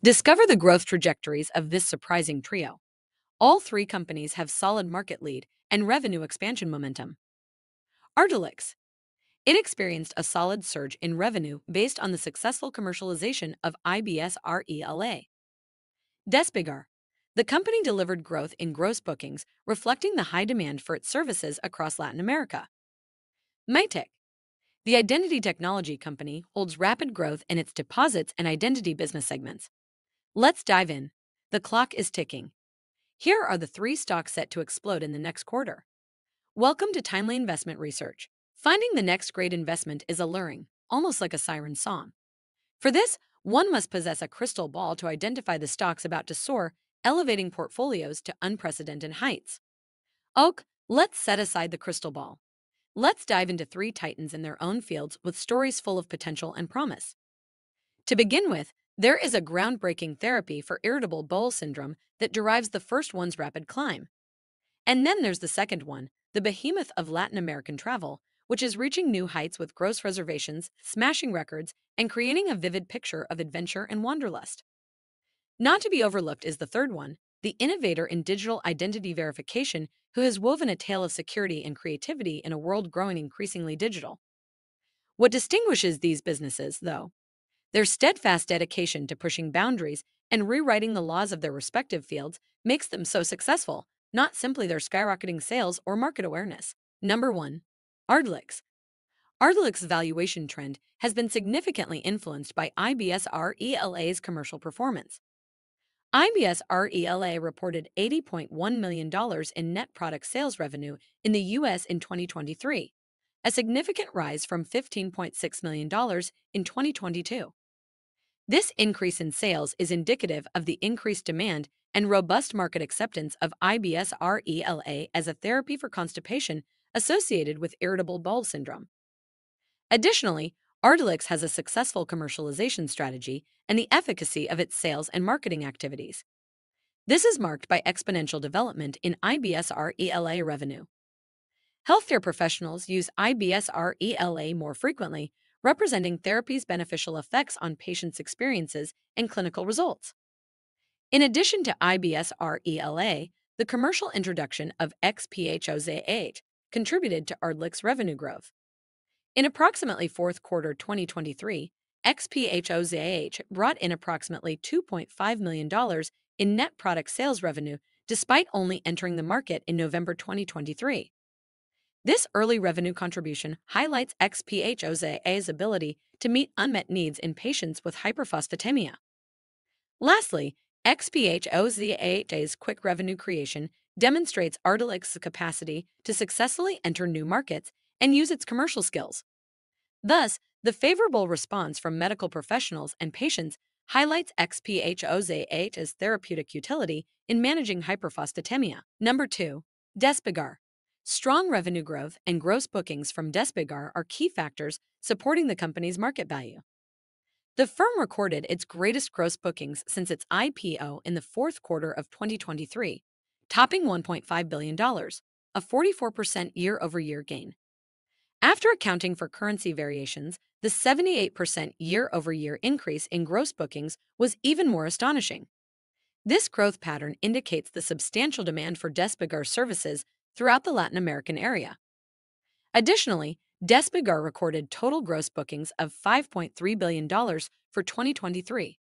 Discover the growth trajectories of this surprising trio. All three companies have solid market lead and revenue expansion momentum. Ardelyx. It experienced a solid surge in revenue based on the successful commercialization of IBS-RELA. Despegar. The company delivered growth in gross bookings, reflecting the high demand for its services across Latin America. Mitek. The identity technology company holds rapid growth in its deposits and identity business segments. Let's dive in. The clock is ticking. Here are the three stocks set to explode in the next quarter. Welcome to Timely Investment Research. Finding the next great investment is alluring, almost like a siren song. For this, one must possess a crystal ball to identify the stocks about to soar, elevating portfolios to unprecedented heights. Oak, let's set aside the crystal ball. Let's dive into three titans in their own fields with stories full of potential and promise. To begin with, there is a groundbreaking therapy for irritable bowel syndrome that derives the first one's rapid climb. And then there's the second one, the behemoth of Latin American travel, which is reaching new heights with gross reservations, smashing records, and creating a vivid picture of adventure and wanderlust. Not to be overlooked is the third one, the innovator in digital identity verification who has woven a tale of security and creativity in a world growing increasingly digital. What distinguishes these businesses, though, their steadfast dedication to pushing boundaries and rewriting the laws of their respective fields makes them so successful, not simply their skyrocketing sales or market awareness. Number 1. Ardelyx. Ardelyx's valuation trend has been significantly influenced by IBS-RELA's commercial performance. IBS-RELA reported $80.1 million in net product sales revenue in the U.S. in 2023, a significant rise from $15.6 million in 2022. This increase in sales is indicative of the increased demand and robust market acceptance of IBS-RELA as a therapy for constipation associated with irritable bowel syndrome. Additionally, Ardelyx has a successful commercialization strategy and the efficacy of its sales and marketing activities. This is marked by exponential development in IBS-RELA revenue. Healthcare professionals use IBS-RELA more frequently representing therapy's beneficial effects on patients' experiences and clinical results. In addition to IBS-RELA, the commercial introduction of XPHOZAH contributed to Ardelyx revenue growth. In approximately fourth quarter 2023, XPHOZAH brought in approximately $2.5 million in net product sales revenue despite only entering the market in November 2023. This early revenue contribution highlights XPHOZAH's ability to meet unmet needs in patients with hyperphosphatemia. Lastly, XPHOZAH's quick revenue creation demonstrates Ardelyx's capacity to successfully enter new markets and use its commercial skills. Thus, the favorable response from medical professionals and patients highlights XPHOZAH's therapeutic utility in managing hyperphosphatemia. Number 2. Despegar. Strong revenue growth and gross bookings from Despegar are key factors supporting the company's market value. The firm recorded its greatest gross bookings since its IPO in the fourth quarter of 2023, topping $1.5 billion, a 44% year over year gain. After accounting for currency variations, the 78% year over year increase in gross bookings was even more astonishing. This growth pattern indicates the substantial demand for Despegar services throughout the Latin American area. Additionally, Despegar recorded total gross bookings of $5.3 billion for 2023,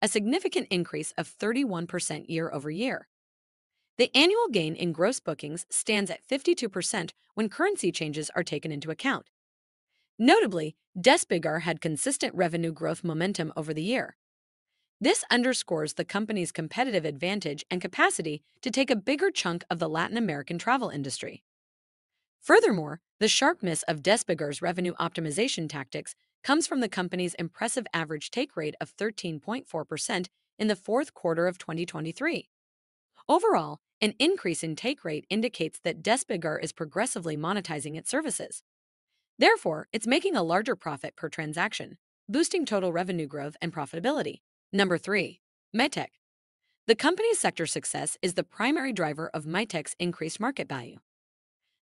a significant increase of 31% year over year. The annual gain in gross bookings stands at 52% when currency changes are taken into account. Notably, Despegar had consistent revenue growth momentum over the year, this underscores the company's competitive advantage and capacity to take a bigger chunk of the Latin American travel industry. Furthermore, the sharpness of Despegar's revenue optimization tactics comes from the company's impressive average take rate of 13.4% in the fourth quarter of 2023. Overall, an increase in take rate indicates that Despegar is progressively monetizing its services. Therefore, it's making a larger profit per transaction, boosting total revenue growth and profitability. Number 3. Mitek. The company's sector success is the primary driver of Mitek's increased market value.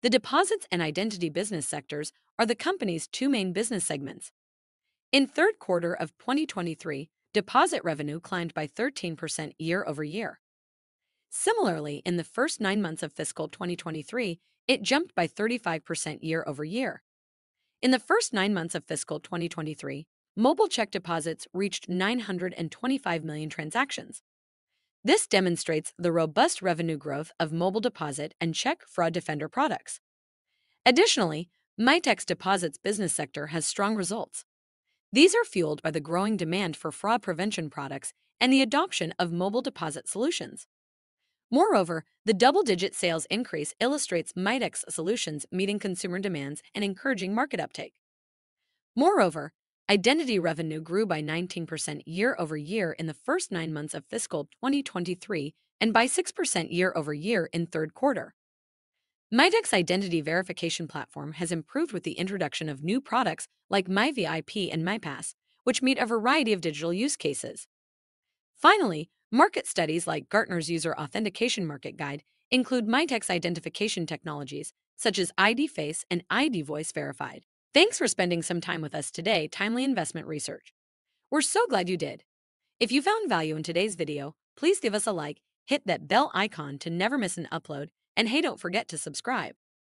The deposits and identity business sectors are the company's two main business segments. In third quarter of 2023, deposit revenue climbed by 13% year over year. Similarly, in the first nine months of fiscal 2023, it jumped by 35% year over year. In the first nine months of fiscal 2023, mobile check deposits reached 925 million transactions. This demonstrates the robust revenue growth of mobile deposit and check fraud defender products. Additionally, Mitek's deposits business sector has strong results. These are fueled by the growing demand for fraud prevention products and the adoption of mobile deposit solutions. Moreover, the double digit sales increase illustrates Mitek's solutions meeting consumer demands and encouraging market uptake. Moreover, identity revenue grew by 19% year over year in the first nine months of fiscal 2023 and by 6% year over year in third quarter. Mitek's identity verification platform has improved with the introduction of new products like MiVIP and MiPass, which meet a variety of digital use cases. Finally, Market studies like Gartner's User Authentication Market Guide include Mitek's identification technologies, such as ID Face and ID Voice Verified. Thanks for spending some time with us today, Timely Investment Research. We're so glad you did. If you found value in today's video, please give us a like, hit that bell icon to never miss an upload, and hey, don't forget to subscribe.